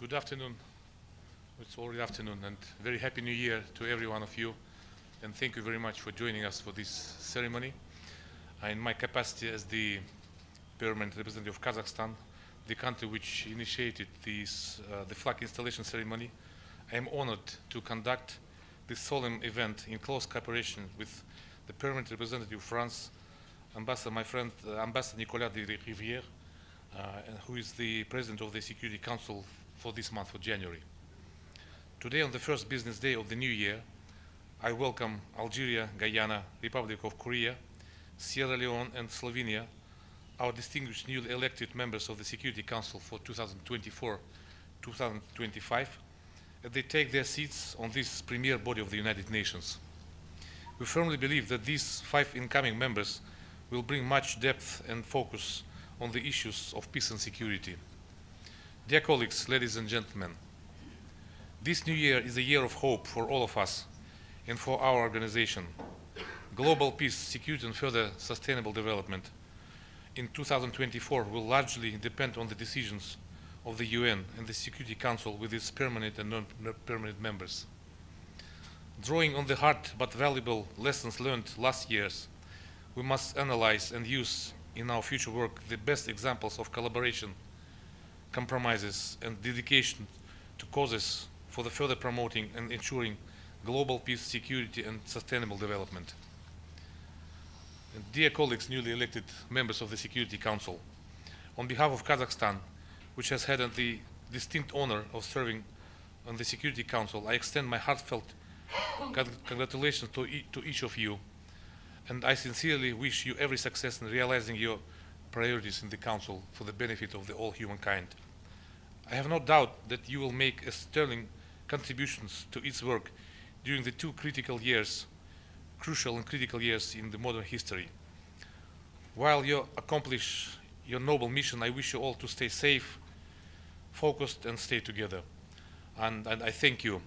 Good afternoon. It's already afternoon, and very happy New Year to every one of you. And thank you very much for joining us for this ceremony. In my capacity as the permanent representative of Kazakhstan, the country which initiated this, uh, the flag installation ceremony, I am honored to conduct this solemn event in close cooperation with the permanent representative of France, Ambassador, my friend, uh, Ambassador Nicolas de Rivière, uh, who is the president of the Security Council for this month of January. Today, on the first business day of the new year, I welcome Algeria, Guyana, Republic of Korea, Sierra Leone, and Slovenia, our distinguished newly elected members of the Security Council for 2024-2025, as they take their seats on this premier body of the United Nations. We firmly believe that these five incoming members will bring much depth and focus on the issues of peace and security. Dear colleagues, ladies and gentlemen, this new year is a year of hope for all of us and for our organization. Global peace, security, and further sustainable development in 2024 will largely depend on the decisions of the UN and the Security Council with its permanent and non-permanent members. Drawing on the hard but valuable lessons learned last years, we must analyze and use in our future work the best examples of collaboration, compromises, and dedication to causes for the further promoting and ensuring global peace, security, and sustainable development. And dear colleagues, newly elected members of the Security Council, on behalf of Kazakhstan, which has had the distinct honor of serving on the Security Council, I extend my heartfelt congratulations to, e to each of you and I sincerely wish you every success in realizing your priorities in the Council for the benefit of the all humankind. I have no doubt that you will make sterling contributions to its work during the two critical years, crucial and critical years in the modern history. While you accomplish your noble mission, I wish you all to stay safe, focused, and stay together. And, and I thank you.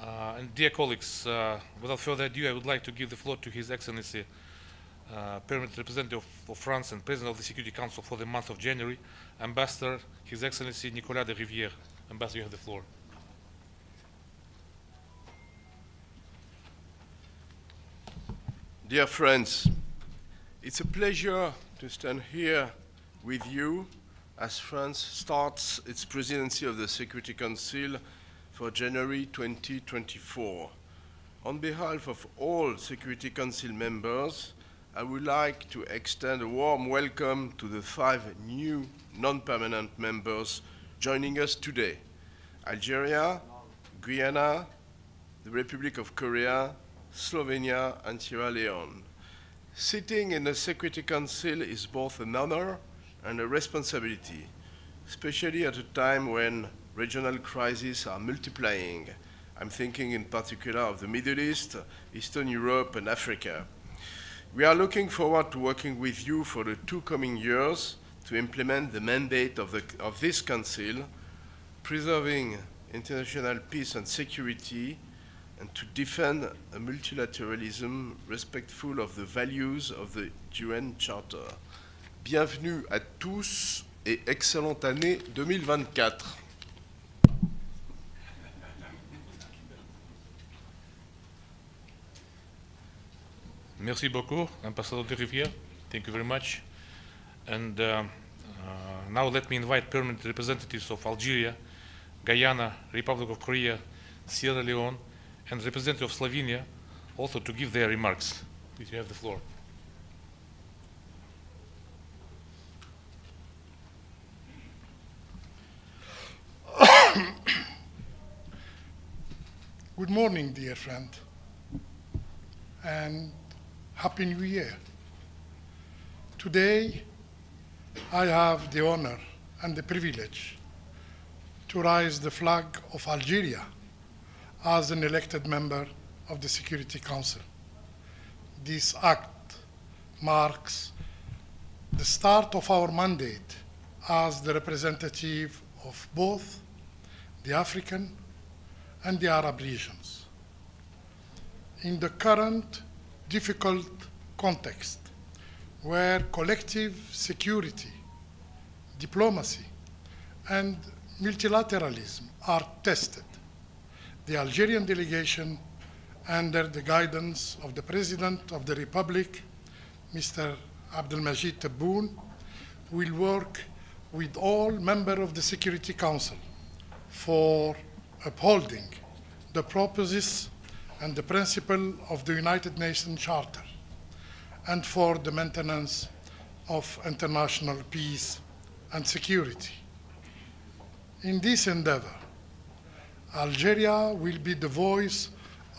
Uh, and dear colleagues, uh, without further ado, I would like to give the floor to His Excellency, uh, Permanent Representative of France and President of the Security Council for the month of January, Ambassador, His Excellency Nicolas de Rivière. Ambassador, you have the floor. Dear friends, it's a pleasure to stand here with you as France starts its presidency of the Security Council for January 2024. On behalf of all Security Council members, I would like to extend a warm welcome to the five new non-permanent members joining us today. Algeria, Guyana, the Republic of Korea, Slovenia, and Sierra Leone. Sitting in the Security Council is both an honor and a responsibility, especially at a time when regional crises are multiplying. I'm thinking in particular of the Middle East, Eastern Europe, and Africa. We are looking forward to working with you for the two coming years to implement the mandate of, the, of this Council, preserving international peace and security, and to defend a multilateralism respectful of the values of the UN Charter. Bienvenue à tous et excellente année 2024. Merci beaucoup, Ambassador de Rivière. Thank you very much. And uh, uh, now let me invite permanent representatives of Algeria, Guyana, Republic of Korea, Sierra Leone, and representative of Slovenia also to give their remarks. Please, you have the floor. Good morning, dear friend, and Happy New Year. Today, I have the honor and the privilege to raise the flag of Algeria as an elected member of the Security Council. This act marks the start of our mandate as the representative of both the African and the Arab regions. In the current difficult context where collective security, diplomacy, and multilateralism are tested. The Algerian delegation, under the guidance of the President of the Republic, Mr. Abdelmajid Tebboune, will work with all members of the Security Council for upholding the purposes and the principle of the United Nations Charter and for the maintenance of international peace and security. In this endeavor, Algeria will be the voice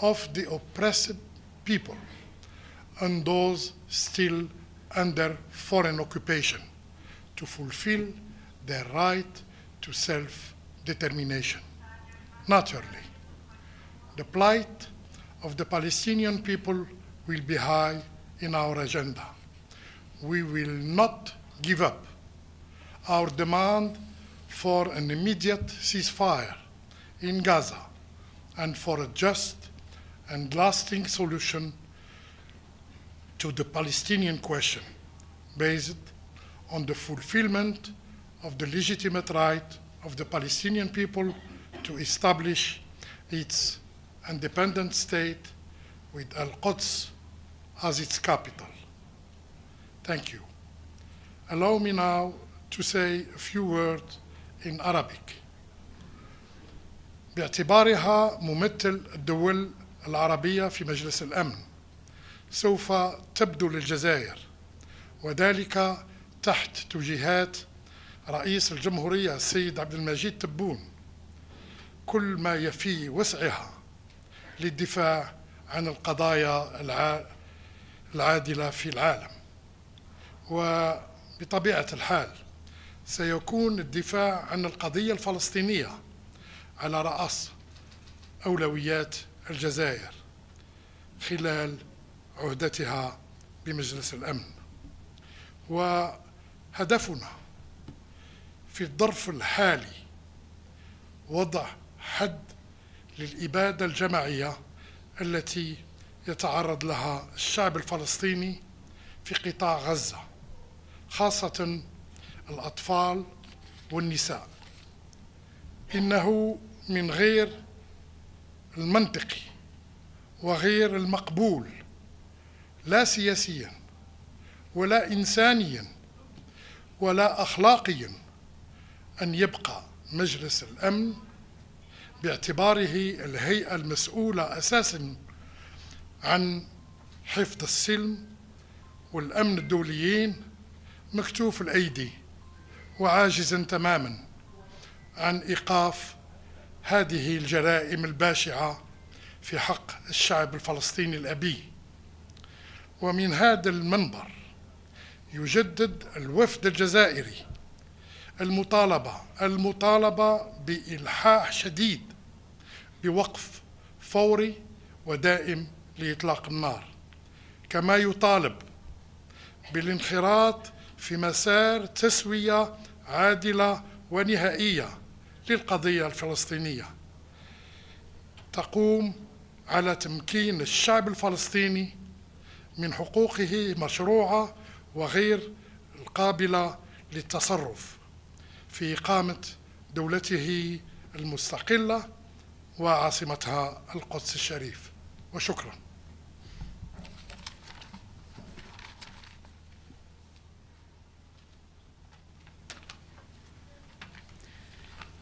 of the oppressed people and those still under foreign occupation to fulfill their right to self-determination. Naturally, the plight of the Palestinian people will be high in our agenda. We will not give up our demand for an immediate ceasefire in Gaza and for a just and lasting solution to the Palestinian question based on the fulfillment of the legitimate right of the Palestinian people to establish its independent state with Al-Quds as its capital. Thank you. Allow me now to say a few words in Arabic. باعتبارها ممثل الدول العربية في مجلس الأمن سوف تبدو للجزائر وذلك تحت توجيهات رئيس الجمهورية السيد عبد المجيد تبون كل ما يفي وسعها للدفاع عن القضايا العادلة في العالم. وبطبيعة الحال سيكون الدفاع عن القضية الفلسطينية على رأس أولويات الجزائر خلال عهدتها بمجلس الأمن. وهدفنا في الظرف الحالي وضع حد للإبادة الجماعية التي يتعرض لها الشعب الفلسطيني في قطاع غزة خاصة الأطفال والنساء. إنه من غير المنطقي وغير المقبول لا سياسيا ولا إنسانيا ولا أخلاقيا أن يبقى مجلس الأمن باعتباره الهيئة المسؤولة أساسا عن حفظ السلم والأمن الدوليين مكتوف الأيدي وعاجزا تماما عن إيقاف هذه الجرائم الباشعة في حق الشعب الفلسطيني الأبي. ومن هذا المنبر يجدد الوفد الجزائري المطالبة المطالبة بإلحاح شديد بوقف فوري ودائم لإطلاق النار. كما يطالب بالانخراط في مسار تسوية عادلة ونهائية للقضية الفلسطينية. تقوم على تمكين الشعب الفلسطيني من حقوقه مشروعة وغير القابلة للتصرف. في إقامة دولته المستقلة وعاصمتها القدس الشريف وشكرا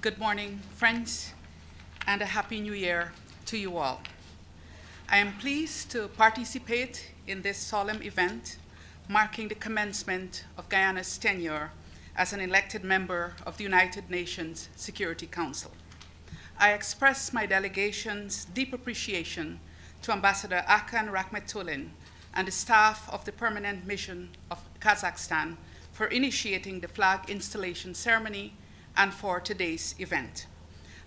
Good morning, friends, and a Happy New Year to you all. I am pleased to participate in this solemn event marking the commencement of Guyana's tenure as an elected member of the United Nations Security Council. I express my delegation's deep appreciation to Ambassador Akan Rakhmetullin and the staff of the Permanent Mission of Kazakhstan for initiating the flag installation ceremony and for today's event.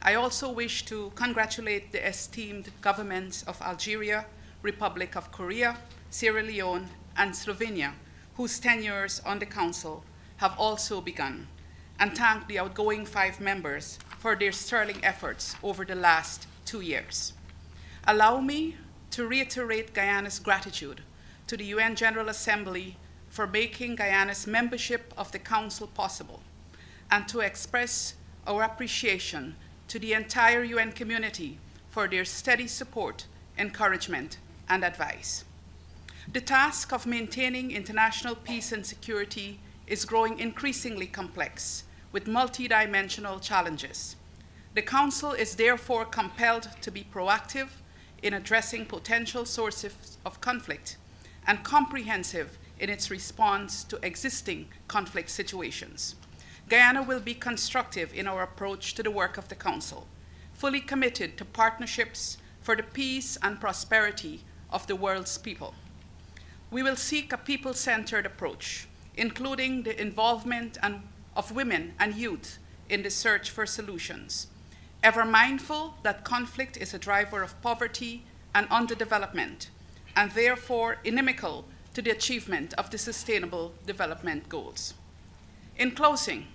I also wish to congratulate the esteemed governments of Algeria, Republic of Korea, Sierra Leone, and Slovenia, whose tenures on the Council have also begun, and thank the outgoing five members for their sterling efforts over the last two years. Allow me to reiterate Guyana's gratitude to the UN General Assembly for making Guyana's membership of the Council possible, and to express our appreciation to the entire UN community for their steady support, encouragement, and advice. The task of maintaining international peace and security is growing increasingly complex with multidimensional challenges. The Council is therefore compelled to be proactive in addressing potential sources of conflict and comprehensive in its response to existing conflict situations. Guyana will be constructive in our approach to the work of the Council, fully committed to partnerships for the peace and prosperity of the world's people. We will seek a people centered approach, including the involvement and, of women and youth in the search for solutions, ever mindful that conflict is a driver of poverty and underdevelopment, and therefore inimical to the achievement of the Sustainable Development Goals. In closing,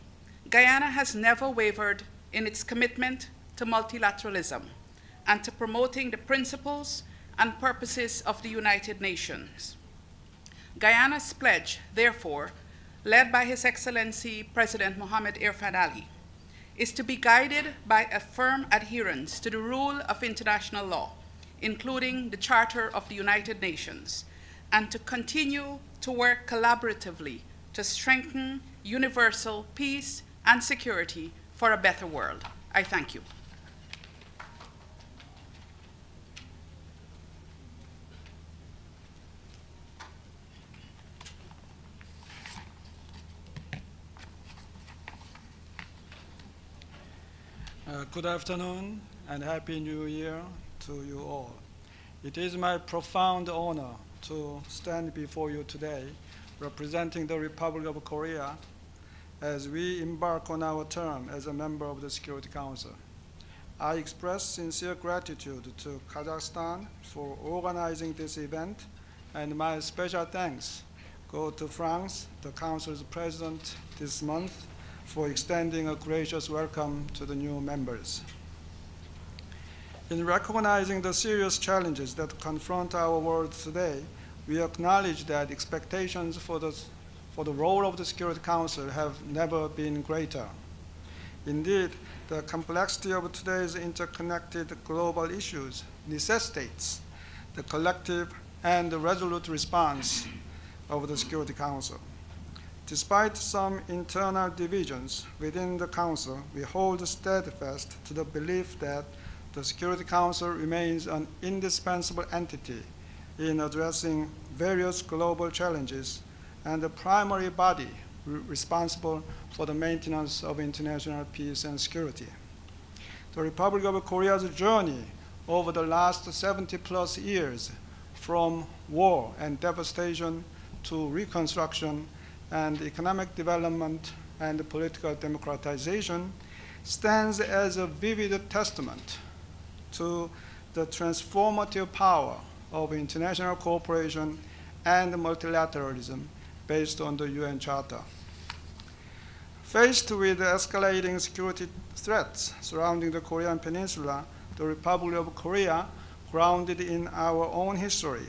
Guyana has never wavered in its commitment to multilateralism and to promoting the principles and purposes of the United Nations. Guyana's pledge, therefore, led by His Excellency President Mohamed Irfan Ali, is to be guided by a firm adherence to the rule of international law, including the Charter of the United Nations, and to continue to work collaboratively to strengthen universal peace and security for a better world. I thank you. Uh, good afternoon and Happy New Year to you all. It is my profound honor to stand before you today representing the Republic of Korea as we embark on our term as a member of the Security Council. I express sincere gratitude to Kazakhstan for organizing this event, and my special thanks go to France, the Council's president this month, for extending a gracious welcome to the new members. In recognizing the serious challenges that confront our world today, we acknowledge that expectations for the, for the role of the Security Council have never been greater. Indeed, the complexity of today's interconnected global issues necessitates the collective and resolute response of the Security Council. Despite some internal divisions within the Council, we hold steadfast to the belief that the Security Council remains an indispensable entity in addressing various global challenges and the primary body responsible for the maintenance of international peace and security. The Republic of Korea's journey over the last 70 plus years from war and devastation to reconstruction and economic development and political democratization stands as a vivid testament to the transformative power of international cooperation and multilateralism based on the UN Charter. Faced with escalating security threats surrounding the Korean Peninsula, the Republic of Korea, grounded in our own history,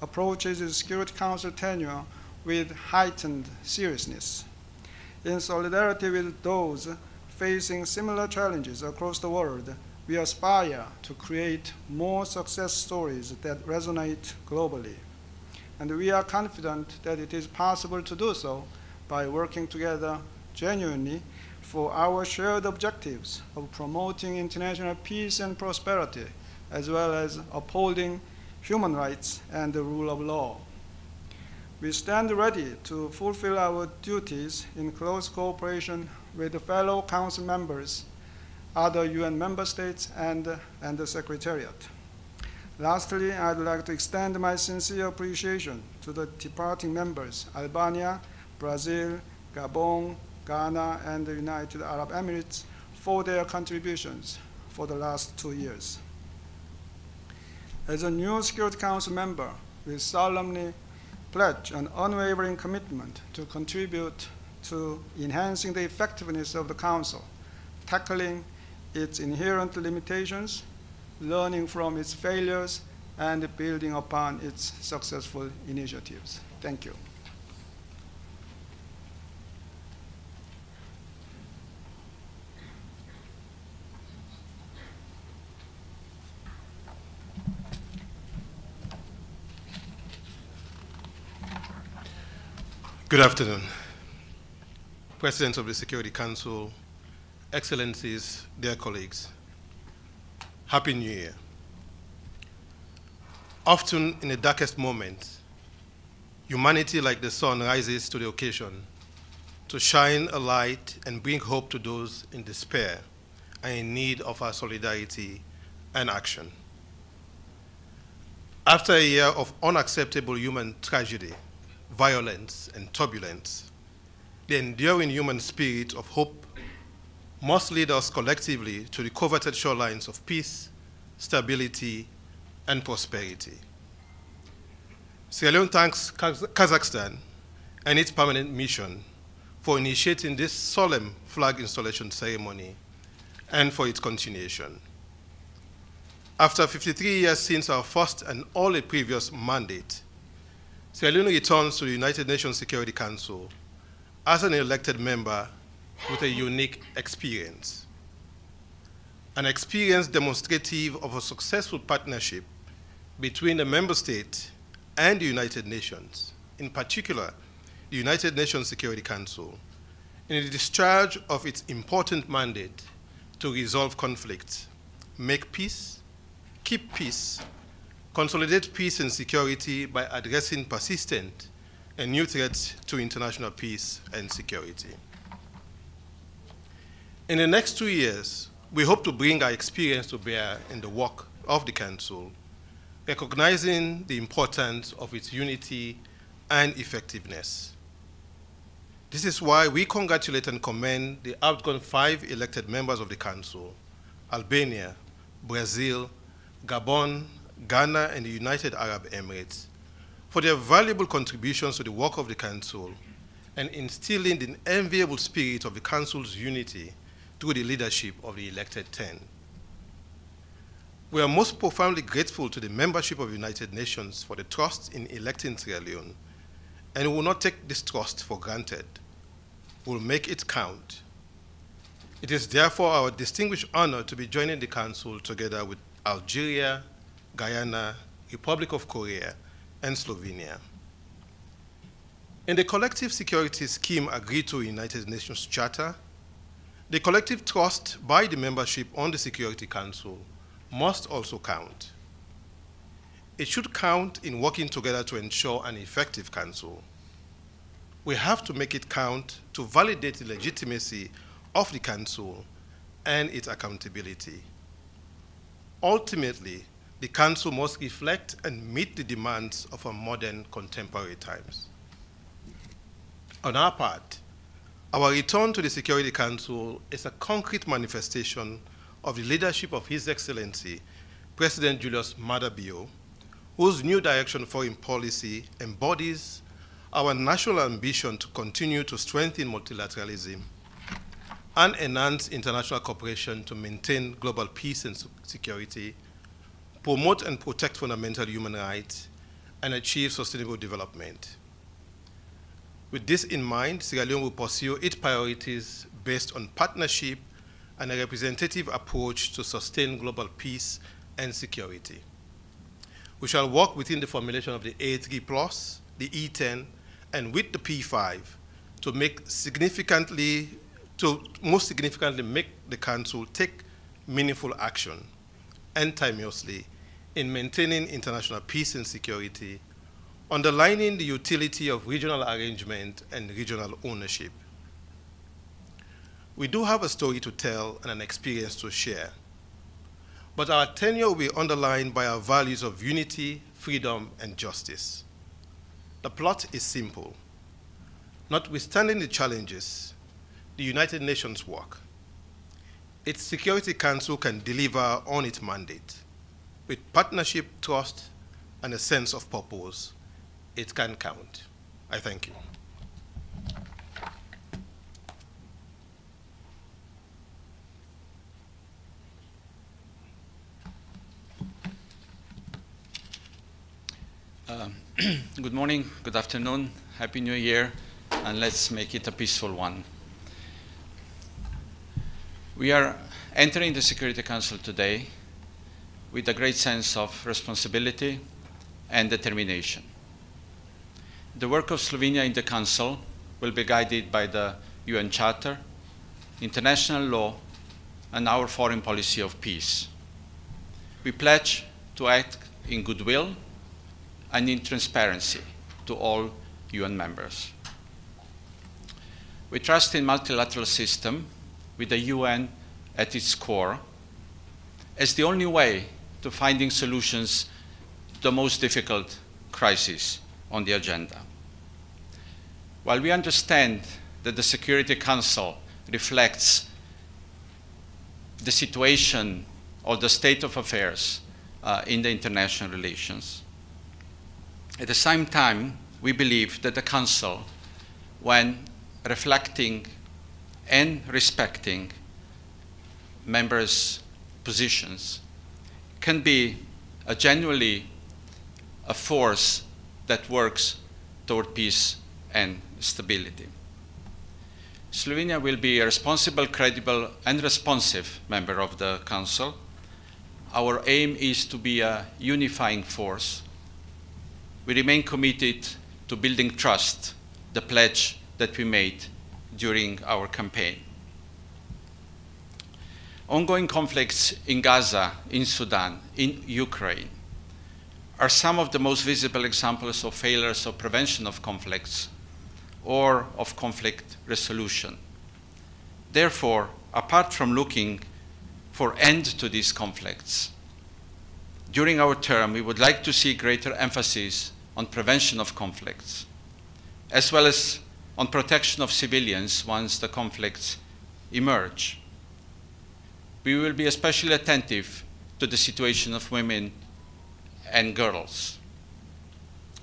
approaches the Security Council tenure with heightened seriousness. In solidarity with those facing similar challenges across the world, we aspire to create more success stories that resonate globally. And we are confident that it is possible to do so by working together genuinely for our shared objectives of promoting international peace and prosperity, as well as upholding human rights and the rule of law. We stand ready to fulfill our duties in close cooperation with fellow council members other UN member states, and, and the Secretariat. Lastly, I'd like to extend my sincere appreciation to the departing members, Albania, Brazil, Gabon, Ghana, and the United Arab Emirates for their contributions for the last two years. As a new Security Council member, we solemnly pledge an unwavering commitment to contribute to enhancing the effectiveness of the Council, tackling its inherent limitations, learning from its failures, and building upon its successful initiatives. Thank you. Good afternoon. President of the Security Council, Excellencies, dear colleagues, Happy New Year. Often in the darkest moments, humanity like the sun rises to the occasion to shine a light and bring hope to those in despair and in need of our solidarity and action. After a year of unacceptable human tragedy, violence, and turbulence, the enduring human spirit of hope must lead us collectively to the coveted shorelines of peace, stability, and prosperity. Sierra Leone thanks Kaz Kazakhstan and its permanent mission for initiating this solemn flag installation ceremony and for its continuation. After 53 years since our first and only previous mandate, Sierra Leone returns to the United Nations Security Council as an elected member with a unique experience. An experience demonstrative of a successful partnership between the member state and the United Nations, in particular, the United Nations Security Council, in the discharge of its important mandate to resolve conflicts, make peace, keep peace, consolidate peace and security by addressing persistent and new threats to international peace and security. In the next two years, we hope to bring our experience to bear in the work of the Council, recognizing the importance of its unity and effectiveness. This is why we congratulate and commend the outgone five elected members of the Council, Albania, Brazil, Gabon, Ghana, and the United Arab Emirates, for their valuable contributions to the work of the Council and instilling the enviable spirit of the Council's unity through the leadership of the elected 10. We are most profoundly grateful to the membership of the United Nations for the trust in electing Sierra Leone, and we will not take this trust for granted. We will make it count. It is therefore our distinguished honor to be joining the Council together with Algeria, Guyana, Republic of Korea, and Slovenia. In the collective security scheme agreed to United Nations Charter, the collective trust by the membership on the Security Council must also count. It should count in working together to ensure an effective council. We have to make it count to validate the legitimacy of the council and its accountability. Ultimately, the Council must reflect and meet the demands of our modern contemporary times. On our part, our return to the Security Council is a concrete manifestation of the leadership of His Excellency, President Julius Maada Bio, whose new direction foreign policy embodies our national ambition to continue to strengthen multilateralism and enhance international cooperation to maintain global peace and security promote and protect fundamental human rights, and achieve sustainable development. With this in mind, Sierra Leone will pursue its priorities based on partnership and a representative approach to sustain global peace and security. We shall work within the formulation of the A3 plus, the E10, and with the P5 to make significantly, to most significantly make the Council take meaningful action and timeously in maintaining international peace and security, underlining the utility of regional arrangement and regional ownership. We do have a story to tell and an experience to share, but our tenure will be underlined by our values of unity, freedom, and justice. The plot is simple. Notwithstanding the challenges, the United Nations work. Its Security Council can deliver on its mandate with partnership, trust, and a sense of purpose, it can count. I thank you. Uh, good morning, good afternoon, Happy New Year, and let's make it a peaceful one. We are entering the Security Council today with a great sense of responsibility and determination. The work of Slovenia in the Council will be guided by the UN Charter, international law, and our foreign policy of peace. We pledge to act in goodwill and in transparency to all UN members. We trust in multilateral system with the UN at its core as the only way to finding solutions to the most difficult crises on the agenda. While we understand that the Security Council reflects the situation or the state of affairs uh, in the international relations, at the same time, we believe that the Council, when reflecting and respecting members' positions, can be a genuinely a force that works toward peace and stability. Slovenia will be a responsible, credible, and responsive member of the Council. Our aim is to be a unifying force. We remain committed to building trust, the pledge that we made during our campaign. Ongoing conflicts in Gaza, in Sudan, in Ukraine are some of the most visible examples of failures of prevention of conflicts or of conflict resolution. Therefore, apart from looking for end to these conflicts, during our term, we would like to see greater emphasis on prevention of conflicts, as well as on protection of civilians once the conflicts emerge. We will be especially attentive to the situation of women and girls.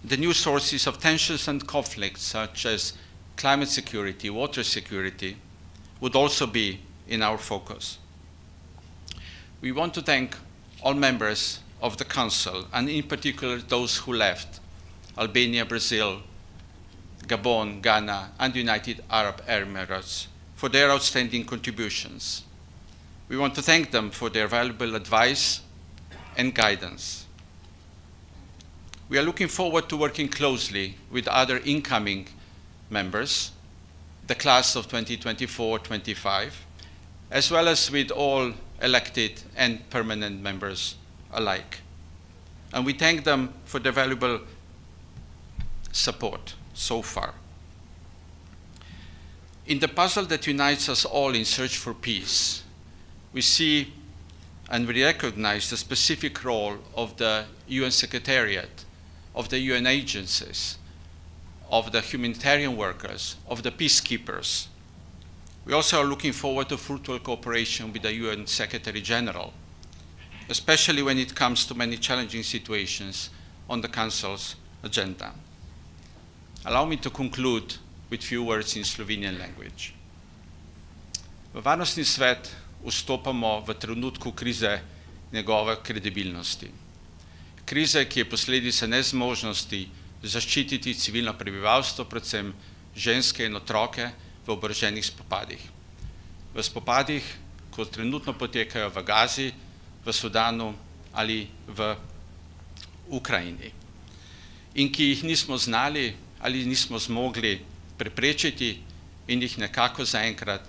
The new sources of tensions and conflicts, such as climate security, water security, would also be in our focus. We want to thank all members of the Council, and in particular those who left, Albania, Brazil, Gabon, Ghana, and United Arab Emirates, for their outstanding contributions. We want to thank them for their valuable advice and guidance. We are looking forward to working closely with other incoming members, the class of 2024-25, as well as with all elected and permanent members alike. And we thank them for their valuable support so far. In the puzzle that unites us all in search for peace, we see and we recognize the specific role of the UN Secretariat of the UN agencies, of the humanitarian workers, of the peacekeepers. We also are looking forward to fruitful cooperation with the UN Secretary General, especially when it comes to many challenging situations on the Council's agenda. Allow me to conclude with few words in Slovenian language. V varnostni svet vstopamo v trenutku krize njegove kredibilnosti krize, ki je posledica nezmožnosti zaščititi civilno prebivalstvo, predvsem ženske in otroke v oboroženih spopadih. V spopadih, ko trenutno potekajo v Gazi, v Sudanu ali v Ukrajini in ki jih nismo znali ali nismo zmogli preprečiti in jih nekako zaenkrat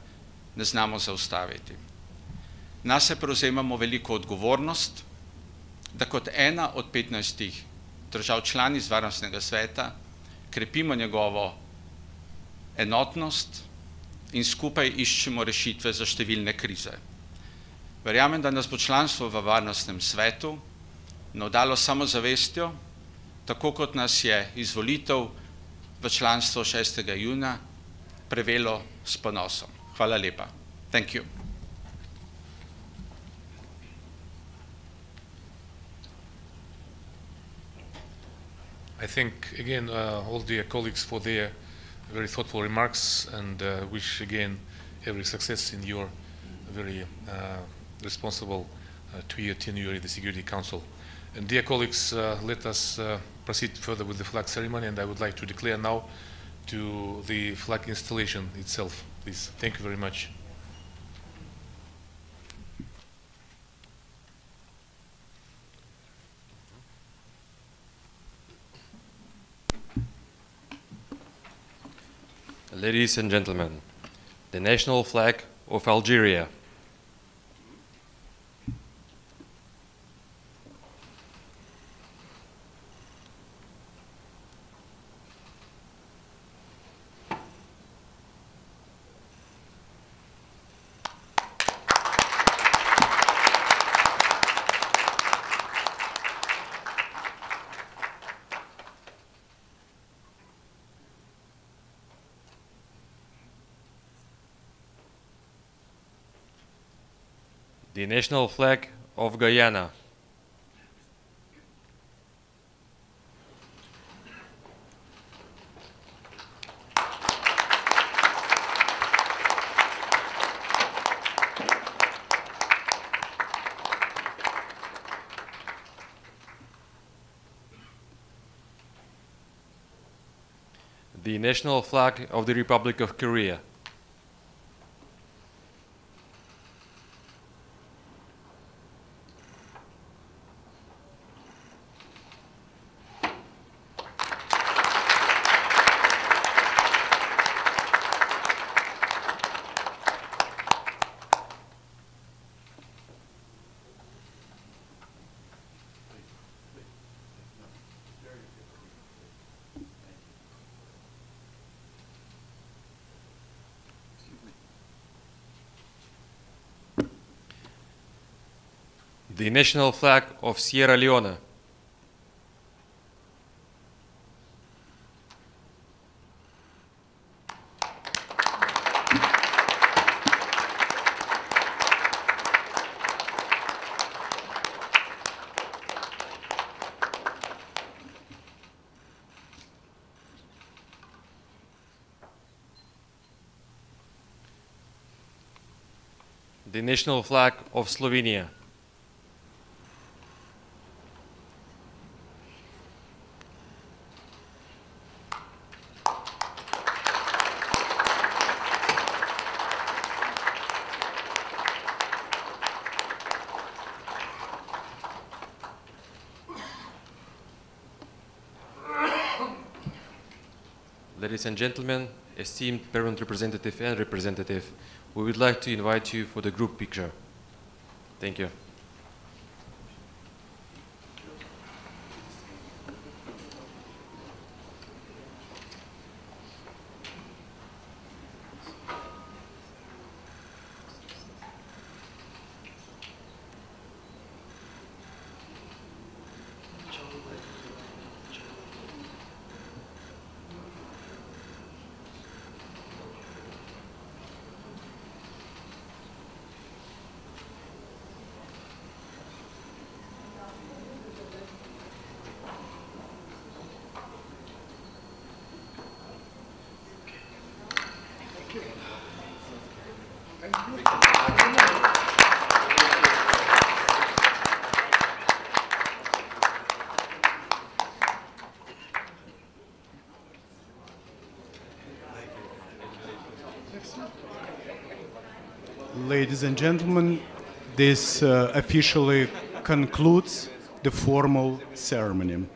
ne znamo zaustaviti. Nase prevzemamo veliko odgovornost, da kot ena od 15 držav članic varnostnega sveta krepimo njegovo enotnost in skupaj iščemo rešitve za številne krize. Verjamem, da nas bo članstvo v varnostnem svetu navdalo samozavestjo, tako kot nas je izvolitev v članstvo 6. juna prevelo s ponosom. Hvala lepa. Thank you. I thank again uh, all the colleagues for their very thoughtful remarks and uh, wish again every success in your very uh, responsible uh, two-year tenure in the Security Council. And dear colleagues, uh, let us uh, proceed further with the flag ceremony and I would like to declare now to the flag installation itself. Please, thank you very much. Ladies and gentlemen, the national flag of Algeria. The national flag of Guyana. The national flag of the Republic of Korea. National flag of Sierra Leone. The national flag of Slovenia. Ladies and gentlemen, esteemed parent representative and representative, we would like to invite you for the group picture. Thank you. Ladies and gentlemen, this uh, officially concludes the formal ceremony.